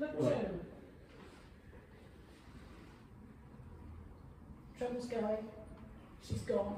McBroom. Treble's going. She's gone.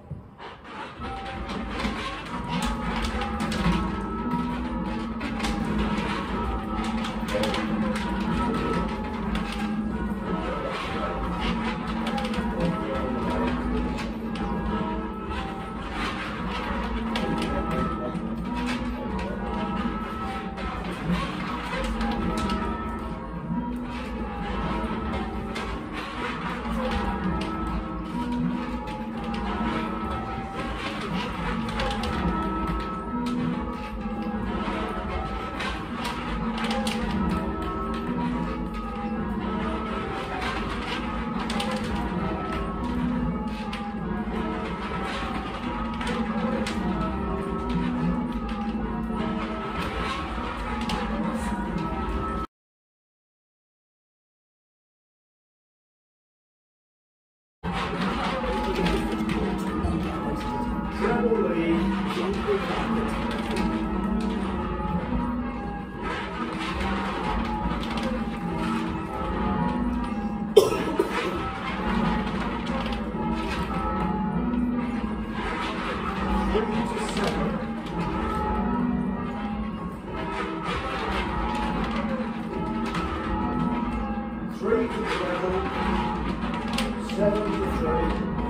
7 to 3,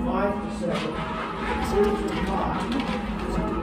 5 to 7, 2 to 5,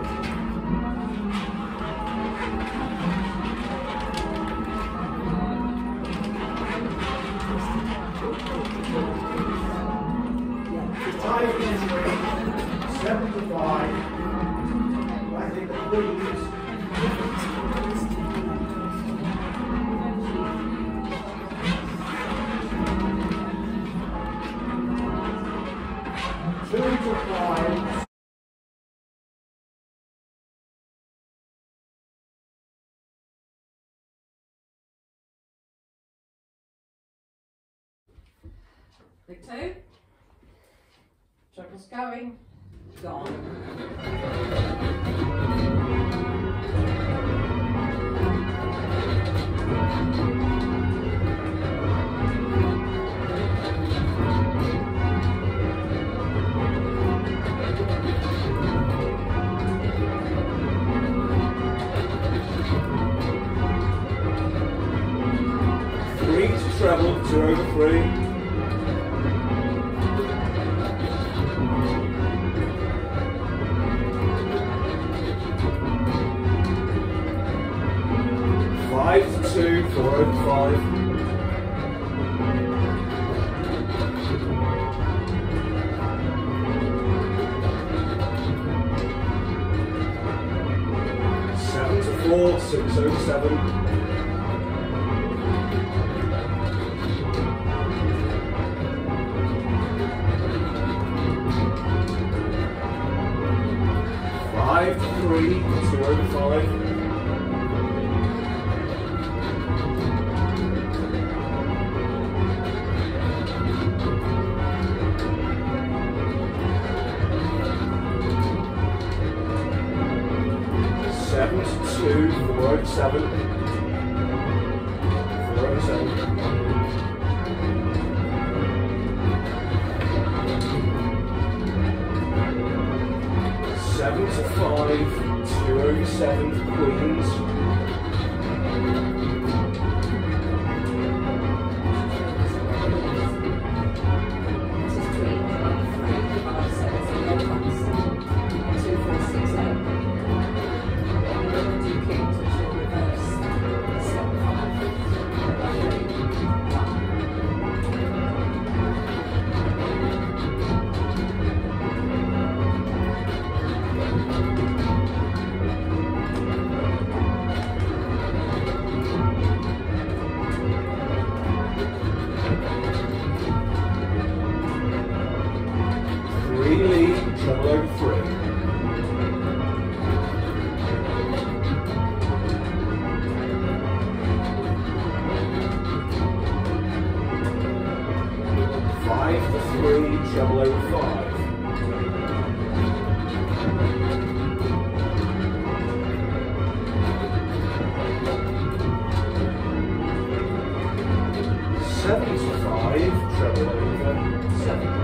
Click two. Treble's going. Gone. treble, two over three. dollars. to 607. Five, three, two over five. 7 to 5 to Queens. five, seven, seven.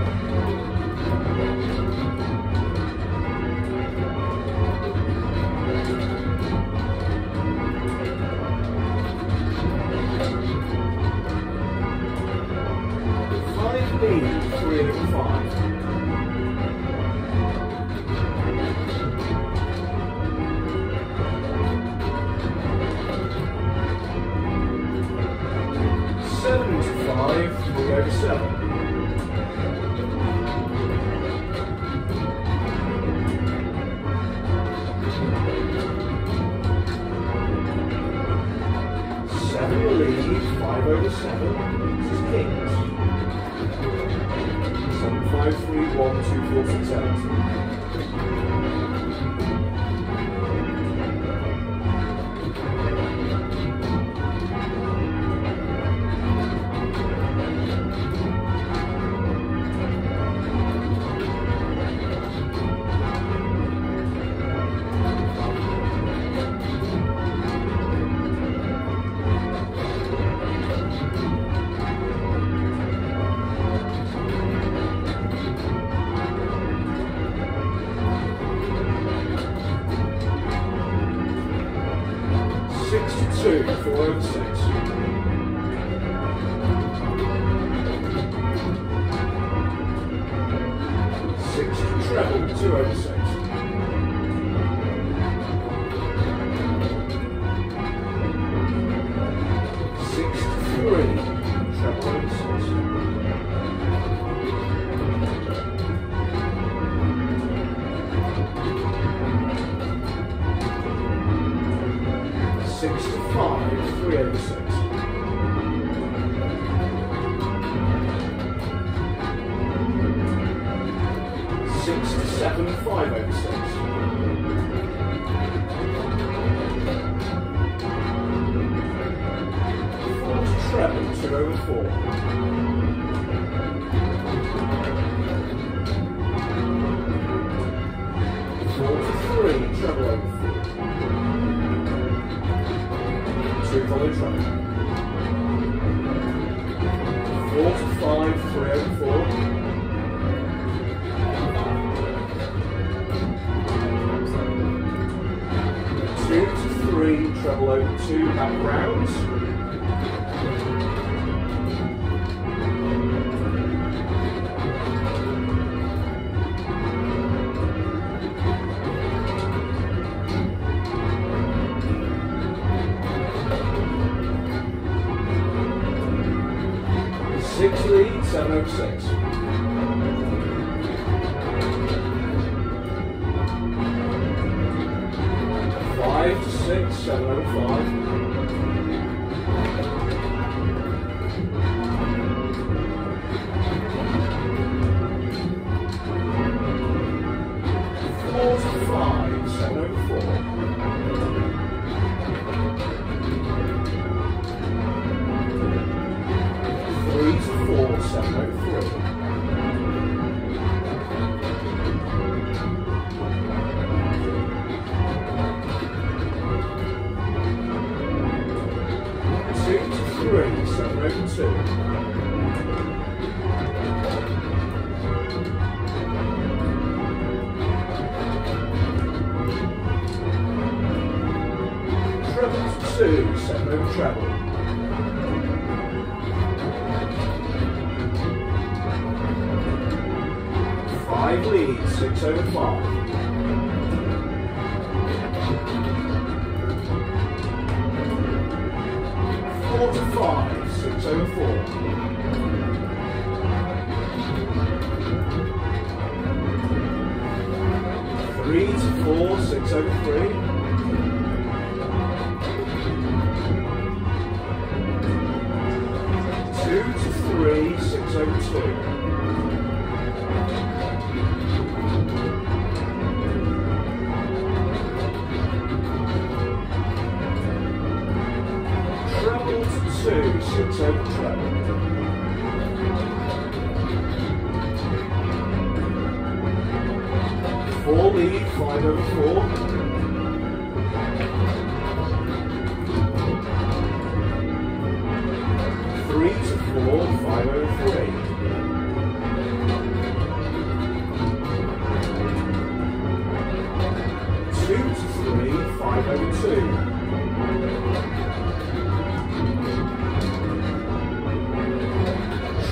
Alexandre. Good. 706. yourself right forward. big lead, 6 over 5. Four to five, six over four. Three to four, six over three. Two to three, six over two. Four lead, five over four.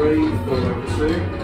three, four two.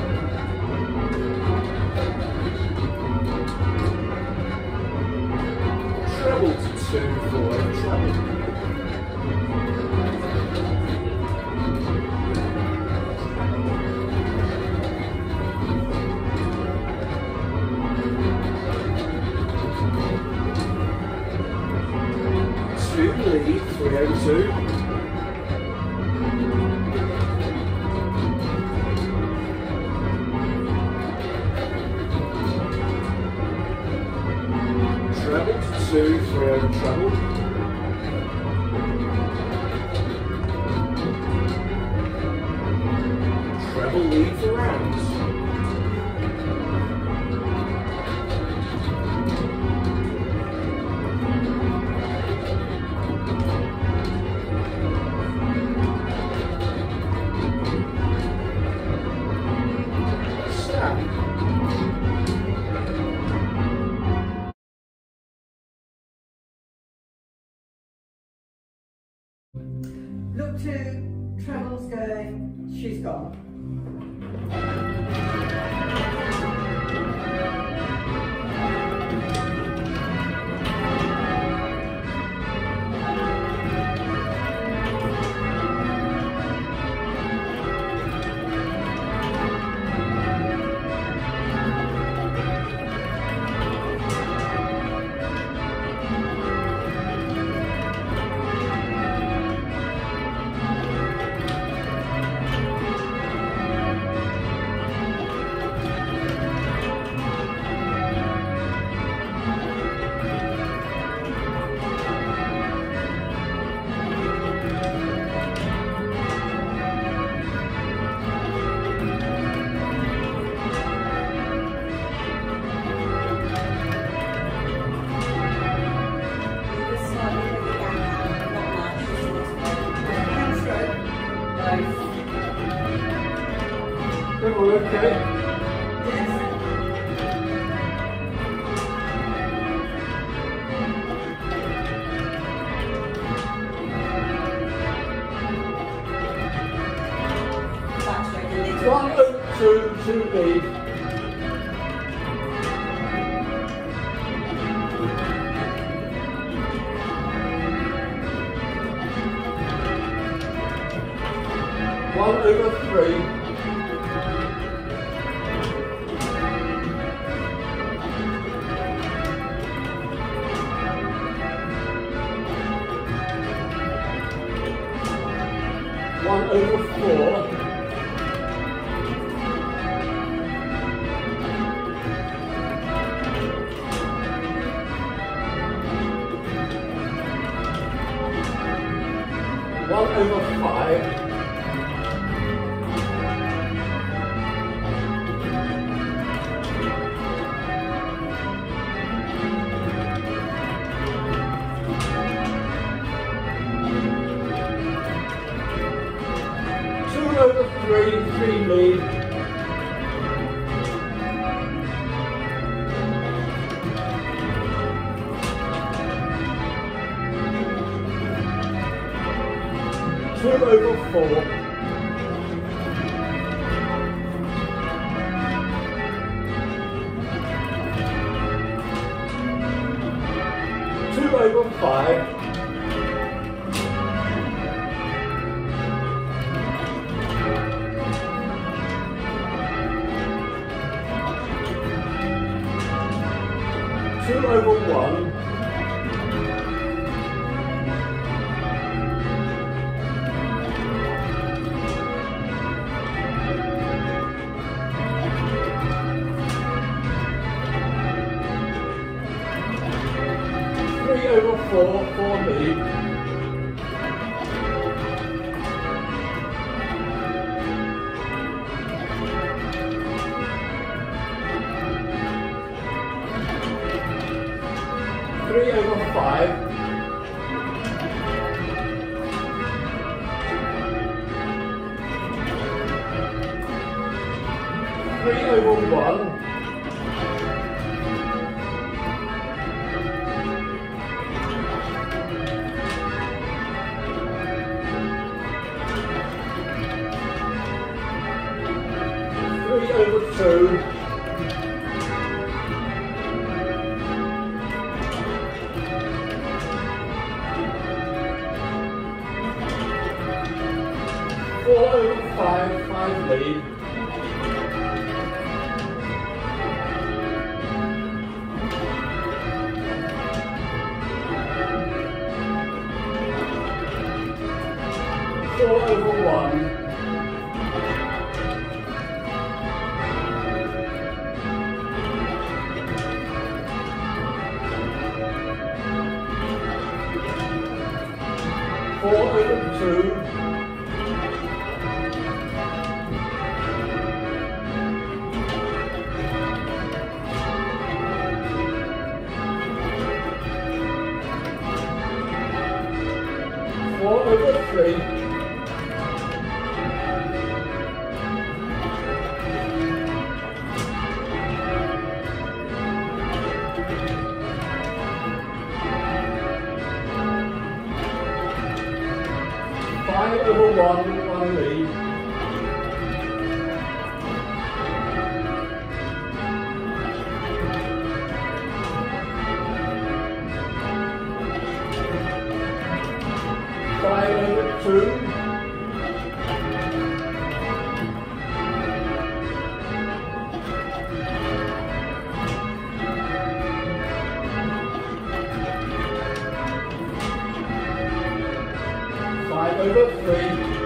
Treble to two, Look to Treble's going, she's gone. Thank you. One three, three lead. over 1 3 over 5. Three over one. Five, five lead. Over three. Five two. Five over three.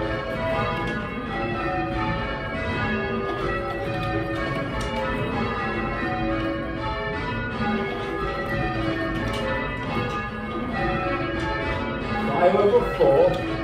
Five over four.